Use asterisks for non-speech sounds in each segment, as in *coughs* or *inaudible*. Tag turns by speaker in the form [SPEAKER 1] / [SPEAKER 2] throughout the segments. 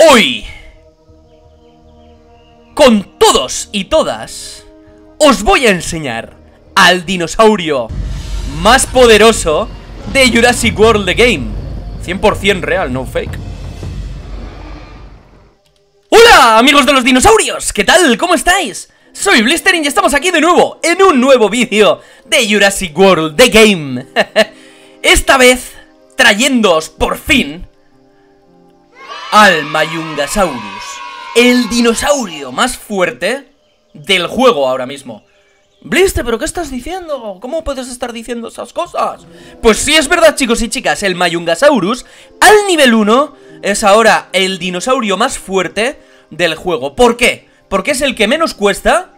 [SPEAKER 1] Hoy, con todos y todas, os voy a enseñar al dinosaurio más poderoso de Jurassic World The Game 100% real, no fake ¡Hola, amigos de los dinosaurios! ¿Qué tal? ¿Cómo estáis? Soy Blistering y estamos aquí de nuevo en un nuevo vídeo de Jurassic World The Game *laughs* Esta vez trayéndoos por fin al Mayungasaurus El dinosaurio más fuerte del juego ahora mismo Blister, ¿pero qué estás diciendo? ¿Cómo puedes estar diciendo esas cosas? Pues sí es verdad, chicos y chicas, el Mayungasaurus al nivel 1 es ahora el dinosaurio más fuerte del juego. ¿Por qué? Porque es el que menos cuesta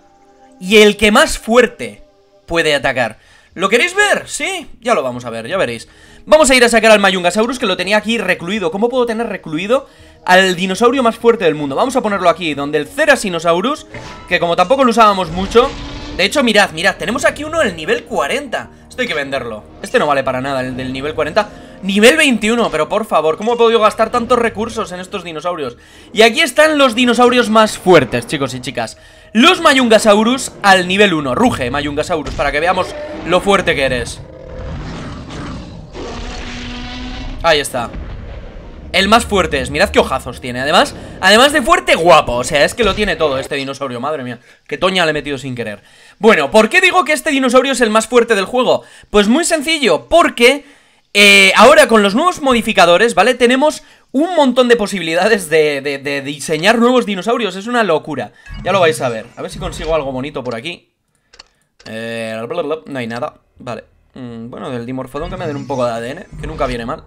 [SPEAKER 1] y el que más fuerte puede atacar. ¿Lo queréis ver? Sí, ya lo vamos a ver, ya veréis. Vamos a ir a sacar al Mayungasaurus que lo tenía aquí recluido. ¿Cómo puedo tener recluido al dinosaurio más fuerte del mundo? Vamos a ponerlo aquí, donde el Cerasinosaurus, que como tampoco lo usábamos mucho... De hecho, mirad, mirad, tenemos aquí uno del nivel 40 Esto hay que venderlo Este no vale para nada, el del nivel 40 Nivel 21, pero por favor, ¿cómo he podido gastar tantos recursos en estos dinosaurios? Y aquí están los dinosaurios más fuertes, chicos y chicas Los Mayungasaurus al nivel 1 Ruge, Mayungasaurus, para que veamos lo fuerte que eres Ahí está. El más fuerte es, mirad qué ojazos tiene. Además, además de fuerte, guapo. O sea, es que lo tiene todo este dinosaurio, madre mía. Qué toña le he metido sin querer. Bueno, ¿por qué digo que este dinosaurio es el más fuerte del juego? Pues muy sencillo, porque eh, ahora con los nuevos modificadores, ¿vale? Tenemos un montón de posibilidades de, de, diseñar nuevos dinosaurios. Es una locura, ya lo vais a ver. A ver si consigo algo bonito por aquí. Eh, No hay nada, vale. Mm, Bueno, del dimorfodón que me den un poco de ADN Que nunca viene mal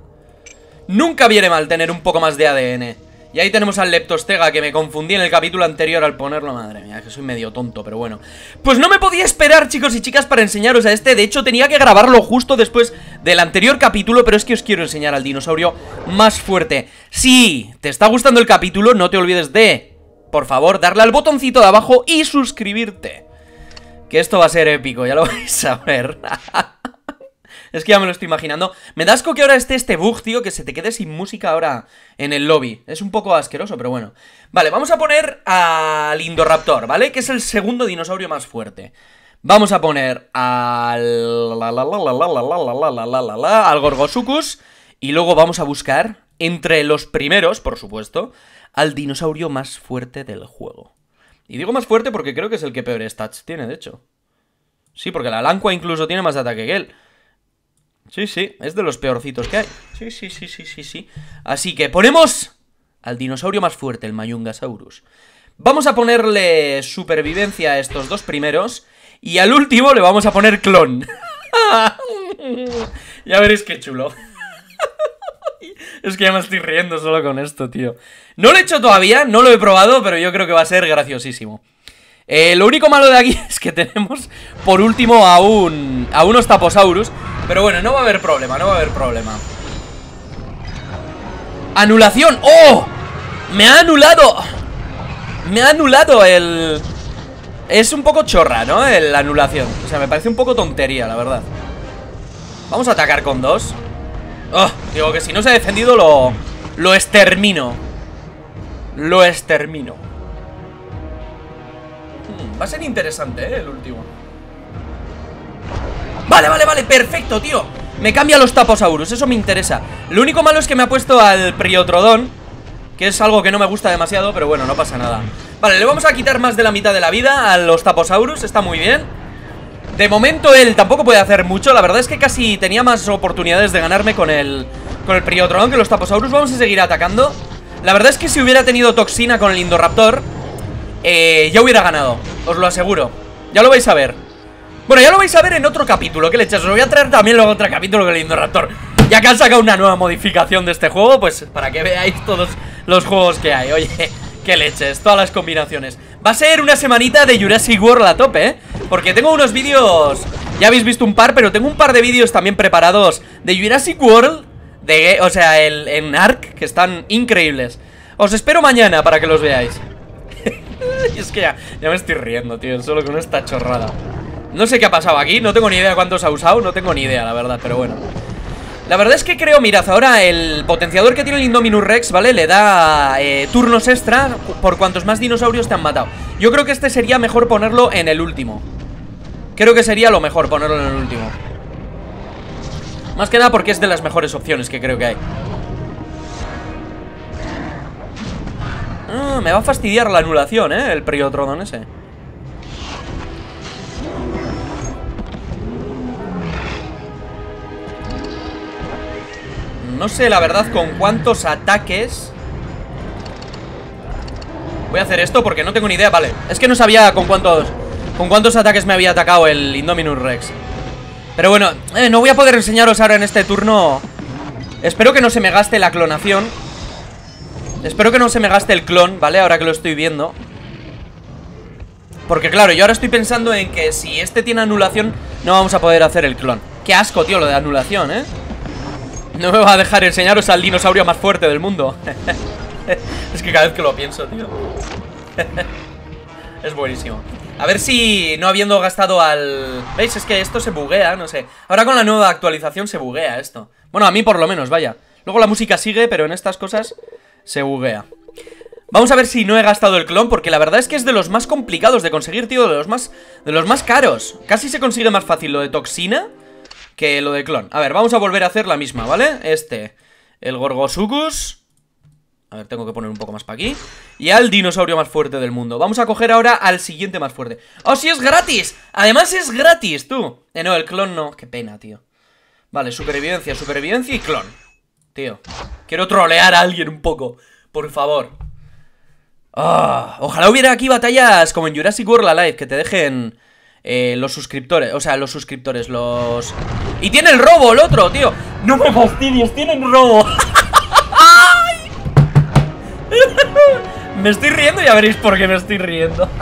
[SPEAKER 1] Nunca viene mal tener un poco más de ADN Y ahí tenemos al Leptostega que me confundí en el capítulo anterior al ponerlo. Madre mía, que soy medio tonto, pero bueno. Pues no me podía esperar, chicos y chicas, para enseñaros a este. De hecho, tenía que grabarlo justo después del anterior capítulo Pero es que os quiero enseñar al dinosaurio más fuerte. Si te está gustando el capítulo, no te olvides de, por favor, darle al botoncito de abajo y suscribirte. Que esto va a ser épico, ya lo *laughs* vais a ver *laughs* Es que ya me lo estoy imaginando. Me da asco que ahora esté este bug, tío, que se te quede sin música ahora en el lobby. Es un poco asqueroso, pero bueno. Vale, vamos a poner al Indoraptor, ¿vale? Que es el segundo dinosaurio más fuerte. Vamos a poner al... al Gorgosucus. Y luego vamos a buscar, entre los primeros, por supuesto, al dinosaurio más fuerte del juego. Y digo más fuerte porque creo que es el que peor stats tiene, de hecho. Sí, porque la Lanqua incluso tiene más ataque que él. Sí, sí, es de los peorcitos que hay. Sí, sí, sí, sí, sí, sí. Así que ponemos al dinosaurio más fuerte, el Mayungasaurus. Vamos a ponerle supervivencia a estos dos primeros Y al último le vamos a poner clon. *laughs* Ya veréis qué chulo. *laughs* Es que ya me estoy riendo solo con esto, tío. No lo he hecho todavía, no lo he probado Pero yo creo que va a ser graciosísimo. Eh, Lo único malo de aquí *laughs* es que tenemos Por último a un... A unos Taposaurus pero bueno, no va a haber problema, no va a haber problema ¡Anulación! ¡Oh! ¡Me ha anulado! Me ha anulado el... Es un poco chorra, ¿no? La anulación O sea, me parece un poco tontería, la verdad Vamos a atacar con dos Oh, digo que si no se ha defendido lo... Lo extermino Lo extermino hmm, Va a ser interesante, ¿eh? El último Vale, vale, vale, perfecto, tío. Me cambia los Taposaurus, eso me interesa. Lo único malo es que me ha puesto al Priotrodon Que es algo que no me gusta demasiado Pero bueno, no pasa nada. Vale, le vamos a quitar más de la mitad de la vida a los Taposaurus Está muy bien. De momento él tampoco puede hacer mucho La verdad es que casi tenía más oportunidades de ganarme con el, con el Priotrodon que los Taposaurus Vamos a seguir atacando. La verdad es que si hubiera tenido toxina con el Indoraptor eh, Ya hubiera ganado, os lo aseguro. Ya lo vais a ver bueno, ya lo vais a ver en otro capítulo. ¿Qué leches? Os voy a traer también luego otro capítulo con el Indoraptor Ya que han sacado una nueva modificación de este juego Pues para que veáis todos los juegos que hay. Oye, *laughs* qué leches, todas las combinaciones. Va a ser una semanita de Jurassic World a tope, ¿eh? Porque tengo unos vídeos Ya habéis visto un par, pero tengo un par de vídeos también preparados De Jurassic World de, O sea, el, en ARC Que están increíbles. Os espero mañana para que los veáis. Y *laughs* es que ya, ya me estoy riendo, tío Solo con esta chorrada no sé qué ha pasado aquí, no tengo ni idea cuántos ha usado No tengo ni idea, la verdad, pero bueno. La verdad es que creo, mirad, ahora el potenciador que tiene el Indominus Rex, ¿vale? Le da eh, turnos extra por cuantos más dinosaurios te han matado. Yo creo que este sería mejor ponerlo en el último. Creo que sería lo mejor ponerlo en el último. Más que nada porque es de las mejores opciones que creo que hay. Ah, Me va a fastidiar la anulación, ¿eh? El Priotrodon ese No sé la verdad con cuántos ataques. Voy a hacer esto porque no tengo ni idea Vale, es que no sabía con cuántos Con cuántos ataques me había atacado el Indominus Rex. Pero bueno, eh, no voy a poder enseñaros ahora en este turno. Espero que no se me gaste la clonación. Espero que no se me gaste el clon, ¿vale? Ahora que lo estoy viendo. Porque claro, yo ahora estoy pensando en que si este tiene anulación No vamos a poder hacer el clon. Qué asco, tío, lo de anulación, ¿eh? No me va a dejar enseñaros al dinosaurio más fuerte del mundo. *laughs* Es que cada vez que lo pienso, tío. *laughs* Es buenísimo. A ver si no habiendo gastado al... ¿Veis? Es que esto se buguea, no sé. Ahora con la nueva actualización se buguea esto. Bueno, a mí por lo menos, vaya. Luego la música sigue, pero en estas cosas se buguea. Vamos a ver si no he gastado el clon Porque la verdad es que es de los más complicados de conseguir, tío De los más, de los más caros. Casi se consigue más fácil lo de toxina que lo de clon. A ver, vamos a volver a hacer la misma, ¿vale? Este, el Gorgosucus. A ver, tengo que poner un poco más para aquí. Y al dinosaurio más fuerte del mundo. Vamos a coger ahora al siguiente más fuerte. ¡Oh, sí, es gratis! Además es gratis, tú. Eh, no, el clon no. Qué pena, tío. Vale, supervivencia, supervivencia y clon. Tío, quiero trolear a alguien un poco. Por favor. Ah, ojalá hubiera aquí batallas como en Jurassic World Alive, que te dejen eh, los suscriptores, o sea, los suscriptores, los... Y tiene el robo, el otro, tío. No me fastidies, tienen robo. *laughs* Me estoy riendo y ya veréis por qué me estoy riendo. *laughs*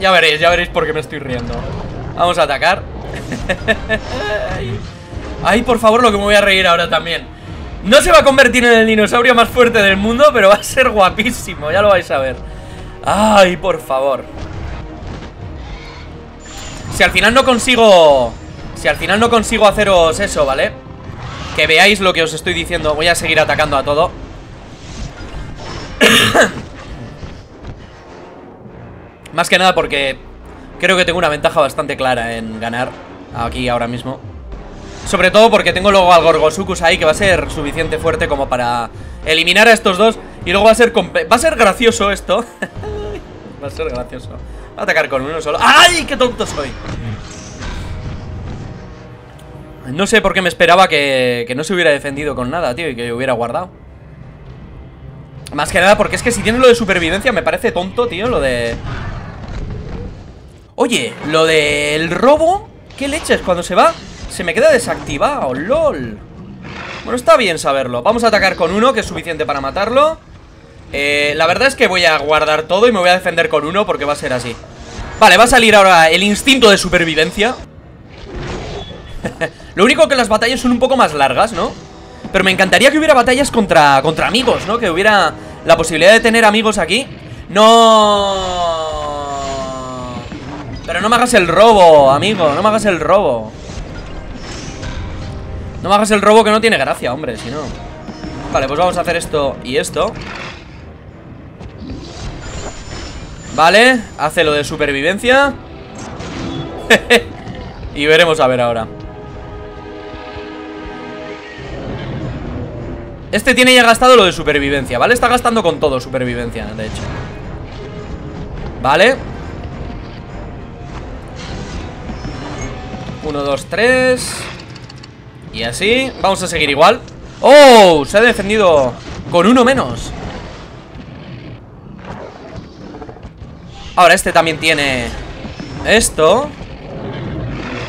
[SPEAKER 1] Ya veréis, ya veréis por qué me estoy riendo. Vamos a atacar. *laughs* Ay, por favor, lo que me voy a reír ahora también. No se va a convertir en el dinosaurio más fuerte del mundo Pero va a ser guapísimo, ya lo vais a ver. Ay, por favor Si al final no consigo Si al final no consigo haceros eso, ¿vale? Que veáis lo que os estoy diciendo. Voy a seguir atacando a todo. *coughs* Más que nada porque Creo que tengo una ventaja bastante clara en ganar Aquí ahora mismo. Sobre todo porque tengo luego al Gorgosucus ahí Que va a ser suficiente fuerte como para Eliminar a estos dos. Y luego va a ser Va a ser gracioso esto. *laughs* Va a ser gracioso atacar con uno solo ¡Ay! ¡Qué tonto soy! No sé por qué me esperaba que, que no se hubiera defendido con nada, tío Y que hubiera guardado Más que nada porque es que si tiene lo de supervivencia Me parece tonto, tío, lo de... Oye, lo del robo ¿Qué leches? Cuando se va Se me queda desactivado, lol Bueno, está bien saberlo Vamos a atacar con uno, que es suficiente para matarlo eh, la verdad es que voy a guardar todo y me voy a defender con uno porque va a ser así Vale, va a salir ahora el instinto de supervivencia. *laughs* Lo único que las batallas son un poco más largas, ¿no? Pero me encantaría que hubiera batallas contra, contra amigos, ¿no? Que hubiera la posibilidad de tener amigos aquí. No... Pero no me hagas el robo, amigo. No me hagas el robo. No me hagas el robo que no tiene gracia, hombre, si no. Vale, pues vamos a hacer esto y esto Vale, hace lo de supervivencia. *laughs* Y veremos a ver ahora. Este tiene ya gastado lo de supervivencia, ¿vale? Está gastando con todo supervivencia, de hecho. Vale. Uno, dos, tres. Y así Vamos a seguir igual. ¡Oh! Se ha defendido con uno menos Ahora este también tiene esto.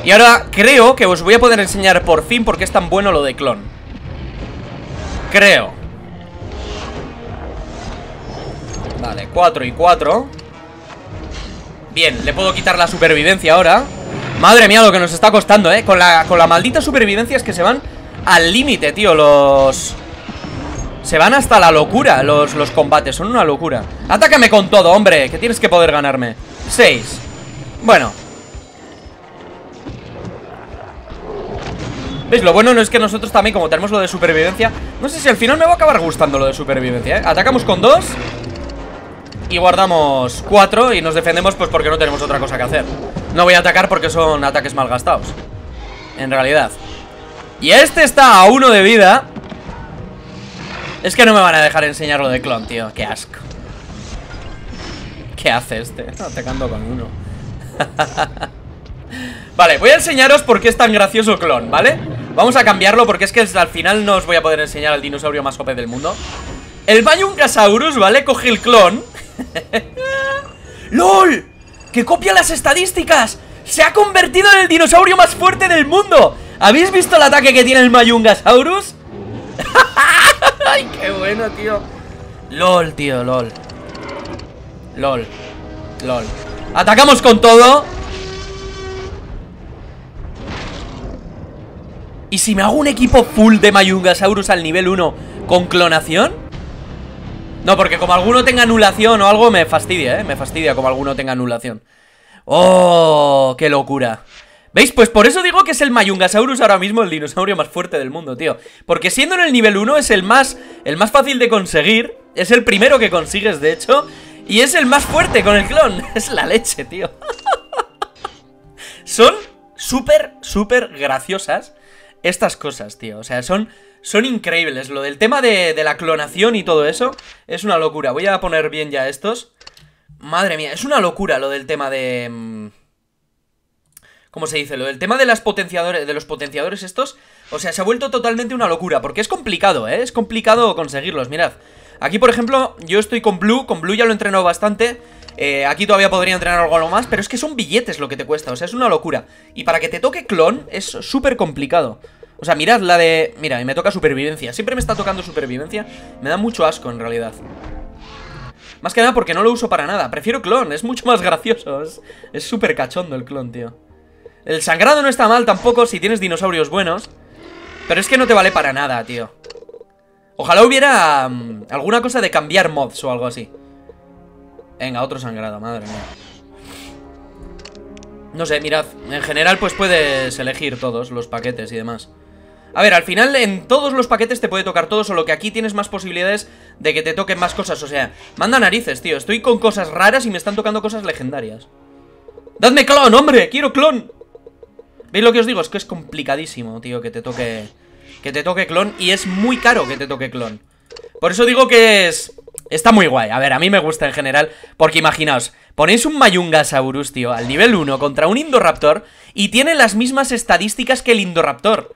[SPEAKER 1] Y ahora creo que os voy a poder enseñar por fin por qué es tan bueno lo de clon. Creo. Vale, 4 y 4 Bien, le puedo quitar la supervivencia ahora. Madre mía lo que nos está costando, eh. Con la, con la maldita supervivencia es que se van al límite, tío, los... Se van hasta la locura los, los combates, son una locura. Atácame con todo, hombre, que tienes que poder ganarme. 6 Bueno. ¿Veis? Lo bueno no es que nosotros también, como tenemos lo de supervivencia No sé si al final me va a acabar gustando lo de supervivencia, ¿eh? Atacamos con dos Y guardamos cuatro Y nos defendemos pues porque no tenemos otra cosa que hacer. No voy a atacar porque son ataques mal gastados En realidad. Y este está a uno de vida Es que no me van a dejar enseñar lo de clon, tío Qué asco ¿Qué hace este? Atacando con uno *laughs* Vale, voy a enseñaros por qué es tan gracioso clon, ¿vale? Vamos a cambiarlo porque es que al final no os voy a poder enseñar al dinosaurio más OP del mundo El Mayungasaurus, ¿vale? Coge el clon *laughs* ¡LOL! ¡Que copia las estadísticas! ¡Se ha convertido en el dinosaurio más fuerte del mundo! ¿Habéis visto el ataque que tiene el Mayungasaurus? *laughs* ¡Ay, qué bueno, tío! LOL, tío, LOL LOL LOL Atacamos con todo ¿Y si me hago un equipo full de Mayungasaurus al nivel 1 con clonación? No, porque como alguno tenga anulación o algo me fastidia, ¿eh? Me fastidia como alguno tenga anulación ¡Oh! ¡Qué locura! ¿Veis? Pues por eso digo que es el Mayungasaurus ahora mismo el dinosaurio más fuerte del mundo, tío Porque siendo en el nivel 1 es el más, el más fácil de conseguir Es el primero que consigues, de hecho Y es el más fuerte con el clon *laughs* Es la leche, tío *laughs* Son súper, súper graciosas estas cosas, tío. O sea, son, son increíbles. Lo del tema de, de la clonación y todo eso es una locura. Voy a poner bien ya estos. Madre mía, es una locura lo del tema de... ¿Cómo se dice? Lo del tema de, potenciadores, de los potenciadores estos O sea, se ha vuelto totalmente una locura Porque es complicado, ¿eh? Es complicado conseguirlos, mirad. Aquí, por ejemplo, yo estoy con Blue Con Blue ya lo he entrenado bastante eh, Aquí todavía podría entrenar algo más Pero es que son billetes lo que te cuesta O sea, es una locura. Y para que te toque clon es súper complicado. O sea, mirad la de... Mira, me toca supervivencia. Siempre me está tocando supervivencia Me da mucho asco, en realidad. Más que nada porque no lo uso para nada Prefiero clon, es mucho más gracioso Es súper cachondo el clon, tío El sangrado no está mal tampoco si tienes dinosaurios buenos Pero es que no te vale para nada, tío Ojalá hubiera mm, alguna cosa de cambiar mods o algo así Venga, otro sangrado, madre mía No sé, mirad En general pues puedes elegir todos los paquetes y demás a ver, al final en todos los paquetes te puede tocar todo, solo que aquí tienes más posibilidades de que te toquen más cosas. O sea, manda narices, tío. Estoy con cosas raras y me están tocando cosas legendarias. ¡Dadme clon, hombre! ¡Quiero clon! ¿Veis lo que os digo? Es que es complicadísimo, tío, que te toque... Que te toque clon y es muy caro que te toque clon. Por eso digo que es... Está muy guay. A ver, a mí me gusta en general. Porque imaginaos, ponéis un Mayungasaurus, tío, al nivel 1 contra un Indoraptor y tiene las mismas estadísticas que el Indoraptor.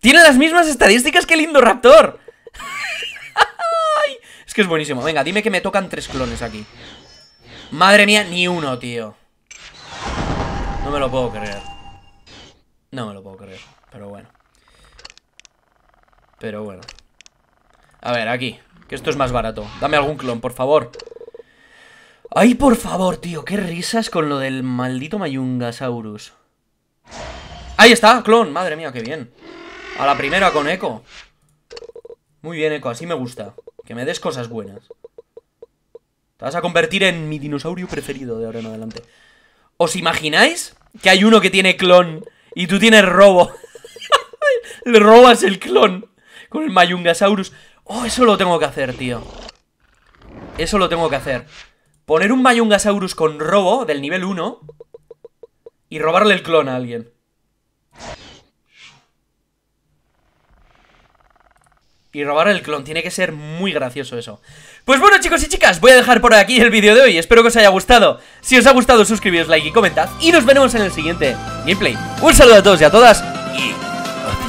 [SPEAKER 1] Tiene las mismas estadísticas que el Indoraptor. *laughs* es que es buenísimo. Venga, dime que me tocan tres clones aquí. Madre mía, ni uno, tío. No me lo puedo creer. No me lo puedo creer. Pero bueno. Pero bueno. A ver, aquí. Que esto es más barato. Dame algún clon, por favor. Ay, por favor, tío. Qué risas con lo del maldito Mayungasaurus. Ahí está, clon. Madre mía, qué bien. A la primera con Eco. Muy bien, Eco, así me gusta. Que me des cosas buenas. Te vas a convertir en mi dinosaurio preferido de ahora en adelante. ¿Os imagináis que hay uno que tiene clon y tú tienes robo? *laughs* Le robas el clon con el Mayungasaurus. Oh, eso lo tengo que hacer, tío. Eso lo tengo que hacer. Poner un Mayungasaurus con robo del nivel 1 y robarle el clon a alguien. Y robar el clon. Tiene que ser muy gracioso eso. Pues bueno chicos y chicas, voy a dejar por aquí el vídeo de hoy. Espero que os haya gustado. Si os ha gustado, suscribíos, like y comentad. Y nos veremos en el siguiente gameplay. Un saludo a todos y a todas. Y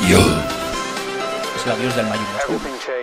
[SPEAKER 1] adiós. Es el adiós del mayor.